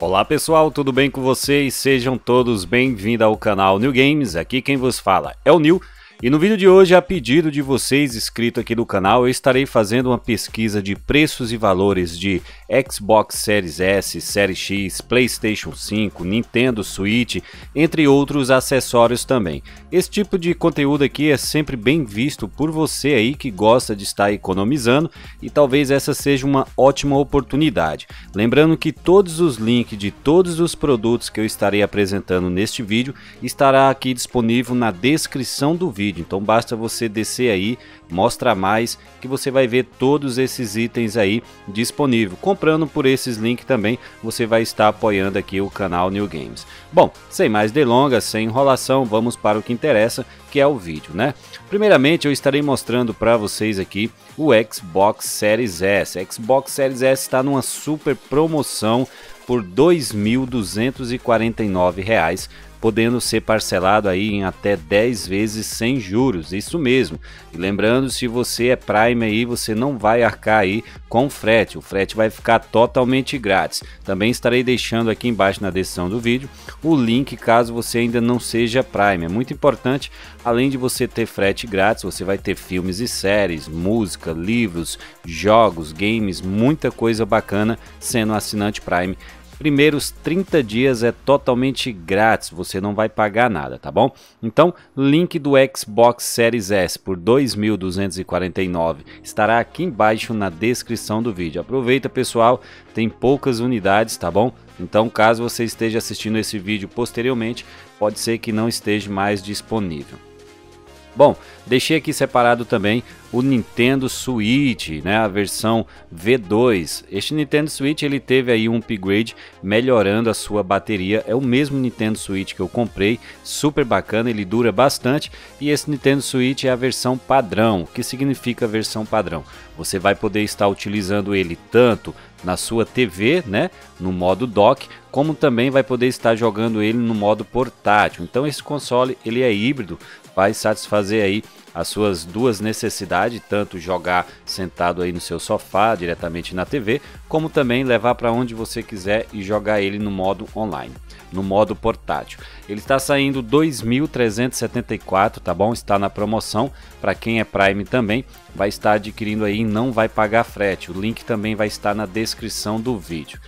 Olá pessoal, tudo bem com vocês? Sejam todos bem-vindos ao canal New Games. Aqui quem vos fala é o New e no vídeo de hoje, a pedido de vocês inscrito aqui no canal, eu estarei fazendo uma pesquisa de preços e valores de Xbox Series S, Series X, Playstation 5, Nintendo Switch, entre outros acessórios também. Esse tipo de conteúdo aqui é sempre bem visto por você aí que gosta de estar economizando e talvez essa seja uma ótima oportunidade. Lembrando que todos os links de todos os produtos que eu estarei apresentando neste vídeo estará aqui disponível na descrição do vídeo vídeo. Então basta você descer aí, mostra mais, que você vai ver todos esses itens aí disponível. Comprando por esses links também, você vai estar apoiando aqui o canal New Games. Bom, sem mais delongas, sem enrolação, vamos para o que interessa, que é o vídeo, né? Primeiramente, eu estarei mostrando para vocês aqui o Xbox Series S. Xbox Series S está numa super promoção por R$ 2.249 podendo ser parcelado aí em até 10 vezes sem juros, isso mesmo. E lembrando, se você é Prime aí, você não vai arcar aí com frete, o frete vai ficar totalmente grátis. Também estarei deixando aqui embaixo na descrição do vídeo o link caso você ainda não seja Prime. É muito importante, além de você ter frete grátis, você vai ter filmes e séries, música, livros, jogos, games, muita coisa bacana sendo assinante Prime primeiros 30 dias é totalmente grátis, você não vai pagar nada, tá bom? Então, link do Xbox Series S por 2.249 estará aqui embaixo na descrição do vídeo. Aproveita, pessoal, tem poucas unidades, tá bom? Então, caso você esteja assistindo esse vídeo posteriormente, pode ser que não esteja mais disponível. Bom, deixei aqui separado também o Nintendo Switch, né, a versão V2. Este Nintendo Switch ele teve aí um upgrade melhorando a sua bateria. É o mesmo Nintendo Switch que eu comprei, super bacana, ele dura bastante. E esse Nintendo Switch é a versão padrão. O que significa versão padrão? Você vai poder estar utilizando ele tanto na sua TV, né, no modo dock, como também vai poder estar jogando ele no modo portátil. Então esse console ele é híbrido, vai satisfazer aí as suas duas necessidades, tanto jogar sentado aí no seu sofá, diretamente na TV, como também levar para onde você quiser e jogar ele no modo online, no modo portátil. Ele está saindo 2.374, tá bom? Está na promoção para quem é Prime também, vai estar adquirindo aí não vai pagar frete. O link também vai estar na descrição do vídeo.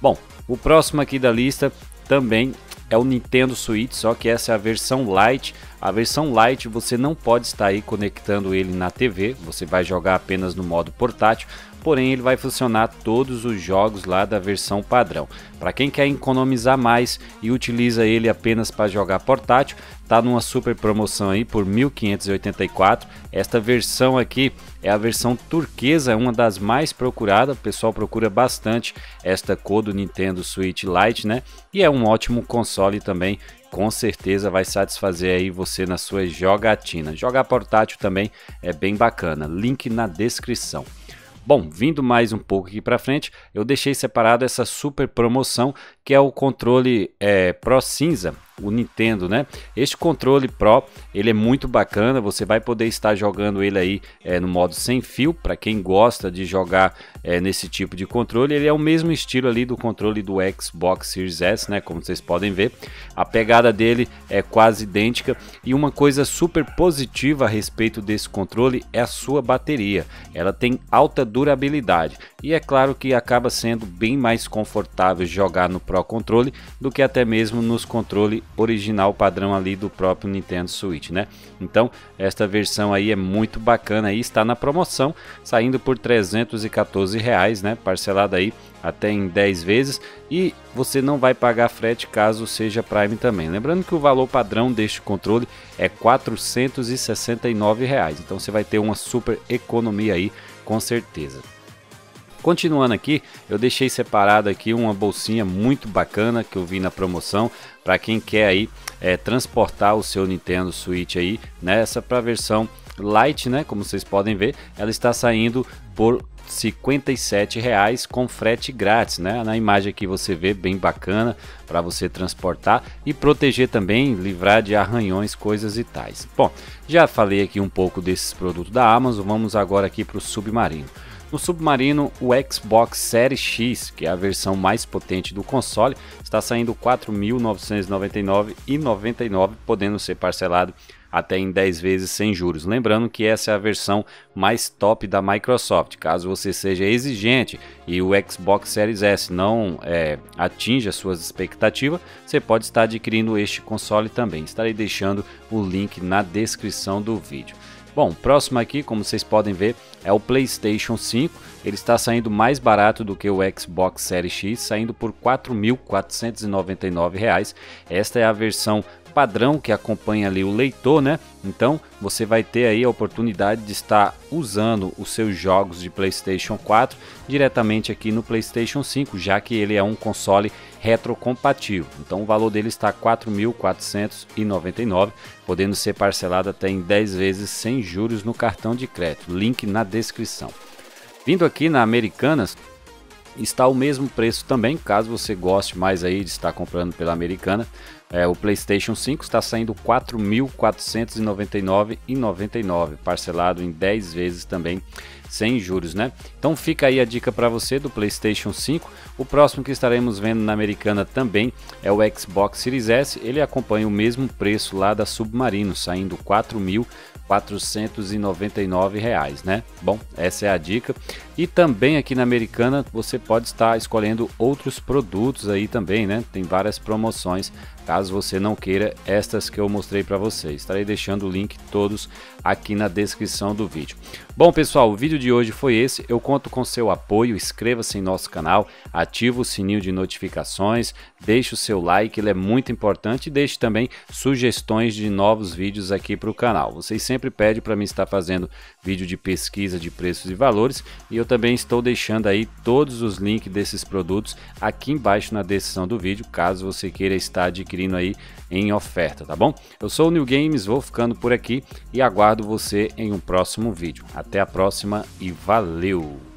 Bom, o próximo aqui da lista também é o Nintendo Switch, só que essa é a versão Lite. A versão Lite você não pode estar aí conectando ele na TV, você vai jogar apenas no modo portátil, porém ele vai funcionar todos os jogos lá da versão padrão. Para quem quer economizar mais e utiliza ele apenas para jogar portátil, tá numa super promoção aí por 1584. Esta versão aqui é a versão turquesa, é uma das mais procuradas. O pessoal procura bastante esta cor do Nintendo Switch Lite, né? E é um ótimo console também. Com certeza vai satisfazer aí você na sua jogatina. Jogar portátil também é bem bacana. Link na descrição. Bom, vindo mais um pouco aqui para frente, eu deixei separado essa super promoção que é o controle é, Pro Cinza o Nintendo, né? Este controle Pro, ele é muito bacana, você vai poder estar jogando ele aí é, no modo sem fio, para quem gosta de jogar é, nesse tipo de controle, ele é o mesmo estilo ali do controle do Xbox Series S, né? Como vocês podem ver, a pegada dele é quase idêntica e uma coisa super positiva a respeito desse controle é a sua bateria, ela tem alta durabilidade e é claro que acaba sendo bem mais confortável jogar no Pro Controle do que até mesmo nos controles original padrão ali do próprio Nintendo Switch, né? Então, esta versão aí é muito bacana e está na promoção, saindo por 314 reais, né? Parcelada aí até em 10 vezes e você não vai pagar frete caso seja Prime também. Lembrando que o valor padrão deste controle é 469 reais, então você vai ter uma super economia aí com certeza. Continuando aqui, eu deixei separado aqui uma bolsinha muito bacana que eu vi na promoção para quem quer aí é, transportar o seu Nintendo Switch aí nessa para a versão Lite, né? Como vocês podem ver, ela está saindo por 57 reais com frete grátis, né? Na imagem aqui você vê bem bacana para você transportar e proteger também, livrar de arranhões, coisas e tais. Bom, já falei aqui um pouco desses produtos da Amazon, vamos agora aqui para o Submarino. No Submarino, o Xbox Series X, que é a versão mais potente do console, está saindo R$ 4.999,99, podendo ser parcelado até em 10 vezes sem juros. Lembrando que essa é a versão mais top da Microsoft. Caso você seja exigente e o Xbox Series S não é, atinja suas expectativas, você pode estar adquirindo este console também. Estarei deixando o link na descrição do vídeo. Bom, próximo aqui, como vocês podem ver, é o PlayStation 5. Ele está saindo mais barato do que o Xbox Series X, saindo por R$ 4.499. Esta é a versão padrão que acompanha ali o leitor, né? Então você vai ter aí a oportunidade de estar usando os seus jogos de PlayStation 4 diretamente aqui no PlayStation 5, já que ele é um console retrocompatível. Então o valor dele está R$ 4.499, podendo ser parcelado até em 10 vezes sem juros no cartão de crédito. Link na descrição. Vindo aqui na Americanas, está o mesmo preço também, caso você goste mais aí de estar comprando pela Americana. É, o PlayStation 5 está saindo R$ 4.499,99, parcelado em 10 vezes também, sem juros, né? Então fica aí a dica para você do PlayStation 5. O próximo que estaremos vendo na Americana também é o Xbox Series S. Ele acompanha o mesmo preço lá da Submarino, saindo R$ 4.499, né? Bom, essa é a dica. E também aqui na Americana você pode estar escolhendo outros produtos aí também, né? Tem várias promoções caso você não queira estas que eu mostrei para você. Estarei deixando o link todos aqui na descrição do vídeo. Bom pessoal, o vídeo de hoje foi esse. Eu conto com seu apoio, inscreva-se em nosso canal, ative o sininho de notificações, deixe o seu like, ele é muito importante e deixe também sugestões de novos vídeos aqui para o canal. Vocês sempre pedem para mim estar fazendo vídeo de pesquisa de preços e valores e eu também estou deixando aí todos os links desses produtos aqui embaixo na descrição do vídeo, caso você queira estar adquirindo adquirindo aí em oferta, tá bom? Eu sou o New Games, vou ficando por aqui e aguardo você em um próximo vídeo. Até a próxima e valeu!